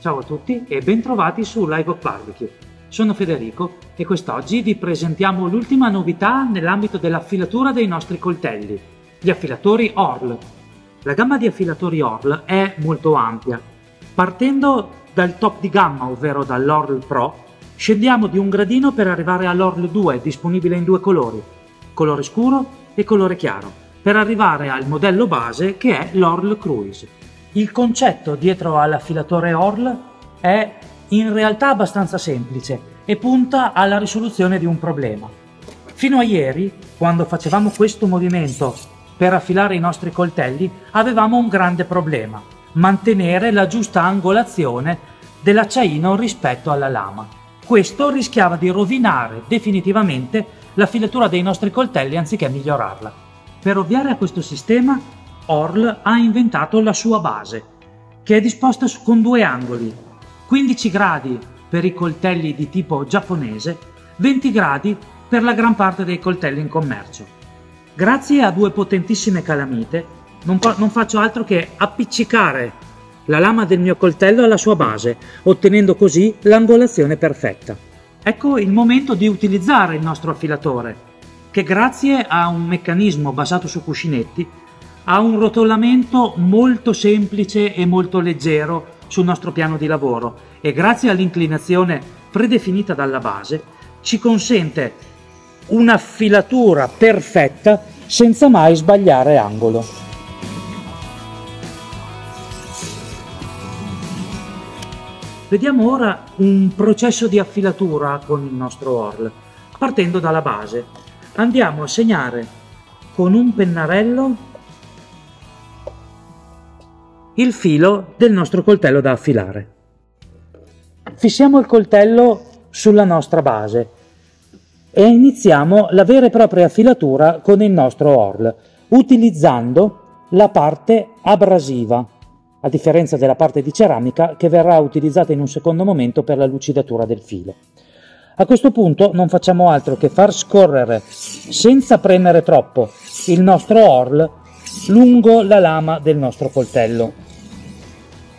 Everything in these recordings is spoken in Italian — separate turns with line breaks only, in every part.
Ciao a tutti e bentrovati su Live of Barbecue. Sono Federico e quest'oggi vi presentiamo l'ultima novità nell'ambito dell'affilatura dei nostri coltelli, gli affilatori Orl. La gamma di affilatori Orl è molto ampia. Partendo dal top di gamma, ovvero dall'Orl Pro, scendiamo di un gradino per arrivare all'Orl 2, disponibile in due colori, colore scuro e colore chiaro, per arrivare al modello base che è l'Orl Cruise. Il concetto dietro all'affilatore Orl è in realtà abbastanza semplice e punta alla risoluzione di un problema. Fino a ieri, quando facevamo questo movimento per affilare i nostri coltelli, avevamo un grande problema, mantenere la giusta angolazione dell'acciaino rispetto alla lama. Questo rischiava di rovinare definitivamente la filatura dei nostri coltelli anziché migliorarla. Per ovviare a questo sistema, Orl ha inventato la sua base, che è disposta con due angoli, 15 gradi per i coltelli di tipo giapponese, 20 gradi per la gran parte dei coltelli in commercio. Grazie a due potentissime calamite non, non faccio altro che appiccicare la lama del mio coltello alla sua base, ottenendo così l'angolazione perfetta. Ecco il momento di utilizzare il nostro affilatore, che grazie a un meccanismo basato su cuscinetti ha un rotolamento molto semplice e molto leggero sul nostro piano di lavoro e grazie all'inclinazione predefinita dalla base ci consente una filatura perfetta senza mai sbagliare angolo. Vediamo ora un processo di affilatura con il nostro Orl, partendo dalla base. Andiamo a segnare con un pennarello il filo del nostro coltello da affilare. Fissiamo il coltello sulla nostra base e iniziamo la vera e propria affilatura con il nostro orl, utilizzando la parte abrasiva, a differenza della parte di ceramica che verrà utilizzata in un secondo momento per la lucidatura del filo. A questo punto non facciamo altro che far scorrere senza premere troppo il nostro orl lungo la lama del nostro coltello,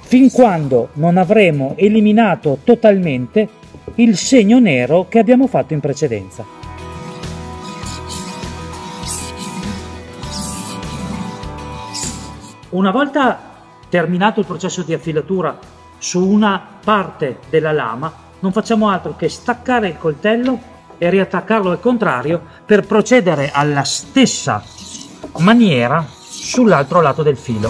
fin quando non avremo eliminato totalmente il segno nero che abbiamo fatto in precedenza. Una volta terminato il processo di affilatura su una parte della lama, non facciamo altro che staccare il coltello e riattaccarlo al contrario per procedere alla stessa maniera sull'altro lato del filo.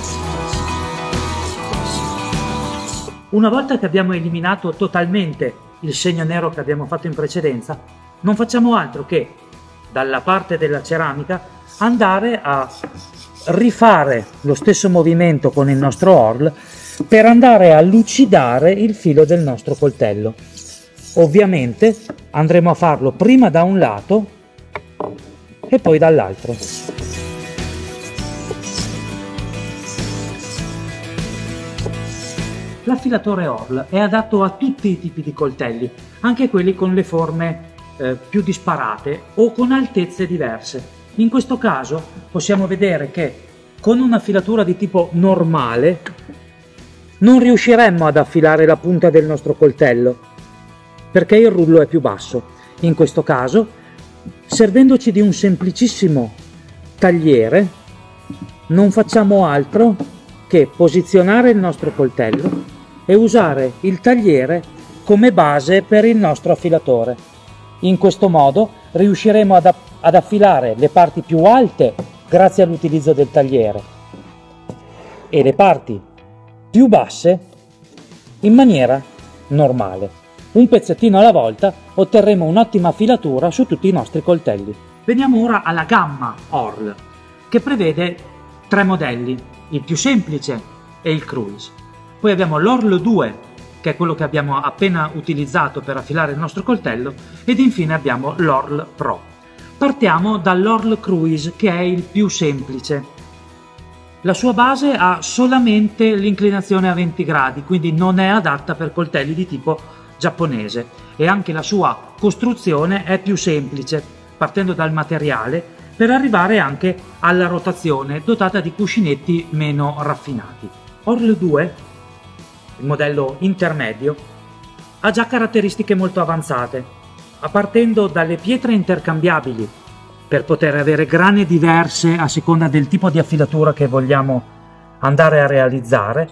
Una volta che abbiamo eliminato totalmente il segno nero che abbiamo fatto in precedenza, non facciamo altro che dalla parte della ceramica andare a rifare lo stesso movimento con il nostro orl per andare a lucidare il filo del nostro coltello. Ovviamente andremo a farlo prima da un lato e poi dall'altro. L'affilatore Orl è adatto a tutti i tipi di coltelli, anche quelli con le forme eh, più disparate o con altezze diverse. In questo caso possiamo vedere che con un'affilatura di tipo normale non riusciremmo ad affilare la punta del nostro coltello perché il rullo è più basso. In questo caso, servendoci di un semplicissimo tagliere, non facciamo altro che posizionare il nostro coltello e usare il tagliere come base per il nostro affilatore. In questo modo riusciremo ad, ad affilare le parti più alte grazie all'utilizzo del tagliere e le parti più basse in maniera normale. Un pezzettino alla volta otterremo un'ottima filatura su tutti i nostri coltelli. Veniamo ora alla gamma Orl, che prevede tre modelli, il più semplice e il cruise. Poi abbiamo l'Orlo 2, che è quello che abbiamo appena utilizzato per affilare il nostro coltello, ed infine abbiamo l'Orl Pro. Partiamo dall'Orl Cruise, che è il più semplice. La sua base ha solamente l'inclinazione a 20 gradi, quindi non è adatta per coltelli di tipo giapponese e anche la sua costruzione è più semplice, partendo dal materiale per arrivare anche alla rotazione dotata di cuscinetti meno raffinati. Orl 2 il modello intermedio, ha già caratteristiche molto avanzate, a partendo dalle pietre intercambiabili per poter avere grane diverse a seconda del tipo di affilatura che vogliamo andare a realizzare,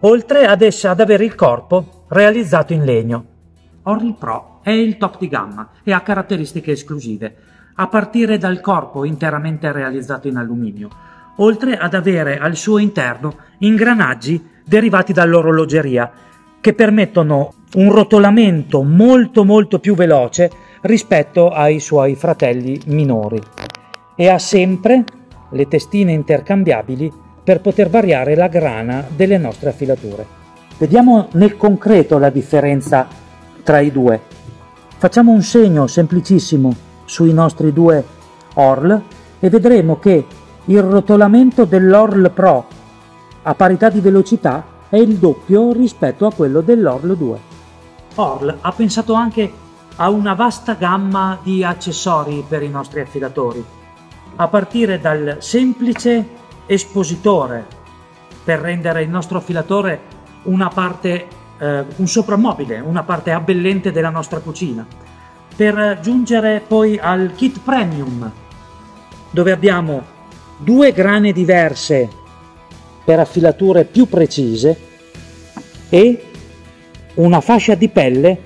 oltre ad, esse, ad avere il corpo realizzato in legno. Orly Pro è il top di gamma e ha caratteristiche esclusive, a partire dal corpo interamente realizzato in alluminio, oltre ad avere al suo interno ingranaggi derivati dall'orologeria che permettono un rotolamento molto molto più veloce rispetto ai suoi fratelli minori e ha sempre le testine intercambiabili per poter variare la grana delle nostre affilature. Vediamo nel concreto la differenza tra i due. Facciamo un segno semplicissimo sui nostri due ORL e vedremo che il rotolamento dell'ORL Pro a parità di velocità è il doppio rispetto a quello dell'Orl 2. Orl ha pensato anche a una vasta gamma di accessori per i nostri affilatori, a partire dal semplice espositore per rendere il nostro affilatore una parte, eh, un soprammobile, una parte abbellente della nostra cucina, per giungere poi al kit premium, dove abbiamo due grane diverse per affilature più precise e una fascia di pelle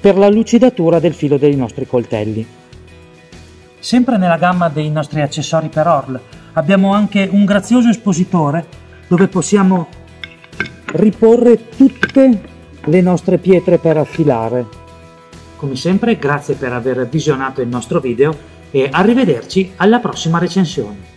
per la lucidatura del filo dei nostri coltelli. Sempre nella gamma dei nostri accessori per Orl abbiamo anche un grazioso espositore dove possiamo riporre tutte le nostre pietre per affilare. Come sempre grazie per aver visionato il nostro video e arrivederci alla prossima recensione.